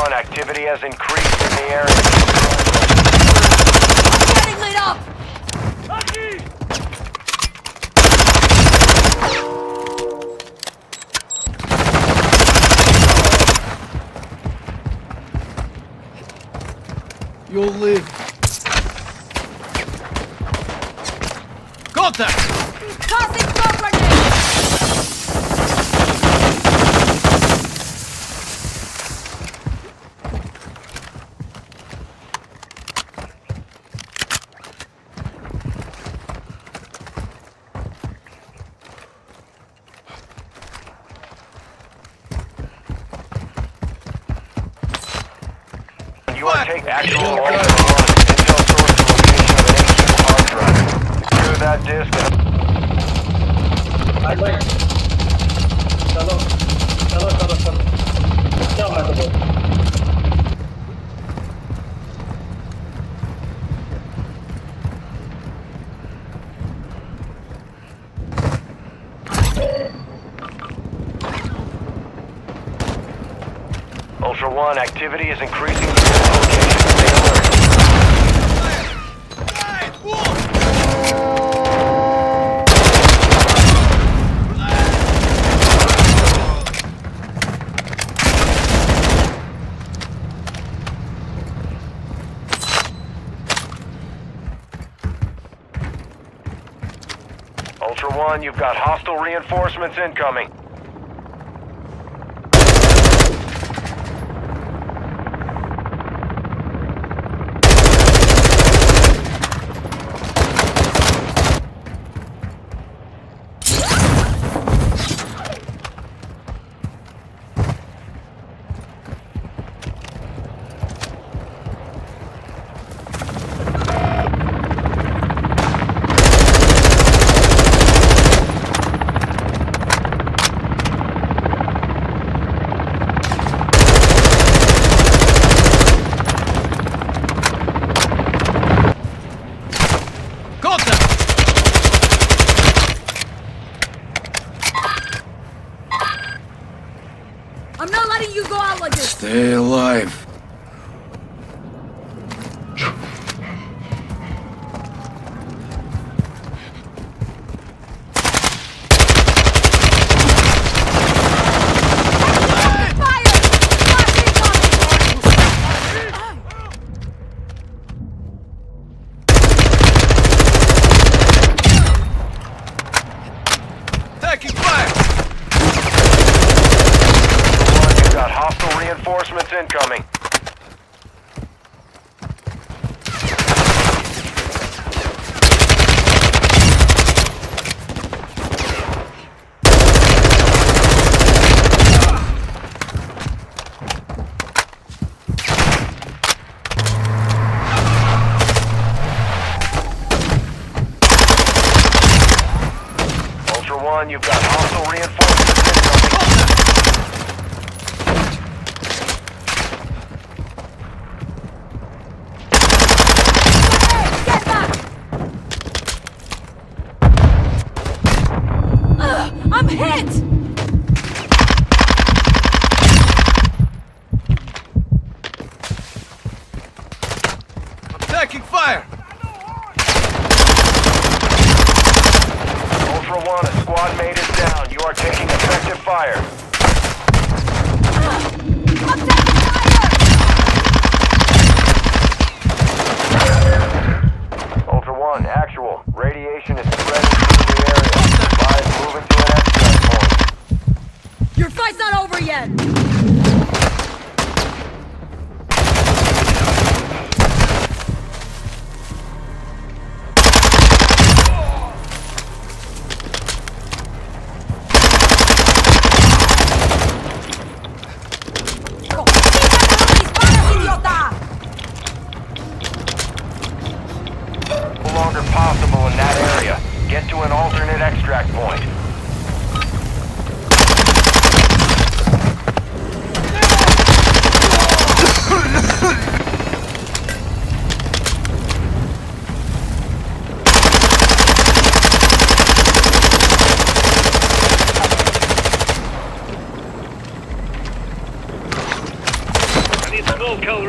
1, activity has increased in the area. I'm getting lit up! You'll live. Contact! Tossing smoke grenade! You are taking actual Ultra One activity is increasing. Ultra One, you've got hostile reinforcements incoming. Contact! I'm not letting you go Stay alive. Fire! 1, you've got hostile reinforcements incoming. Uh, I'm hit! Fire! Squad mate is down. You are taking effective fire. Fire! Ultra One, actual. Radiation is spreading through the area. An. Your fight's not over yet! Longer possible in that area. Get to an alternate extract point. Go kill